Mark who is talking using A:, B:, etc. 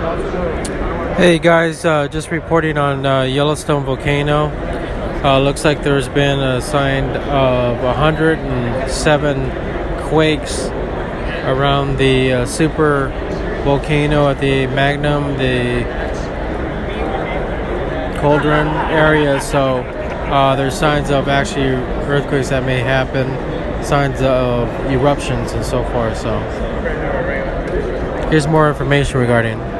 A: Hey guys, uh, just reporting on uh, Yellowstone volcano. Uh, looks like there's been a sign of 107 quakes around the uh, super volcano at the Magnum, the Cauldron area. So uh, there's signs of actually earthquakes that may happen, signs of eruptions and so forth. So here's more information regarding.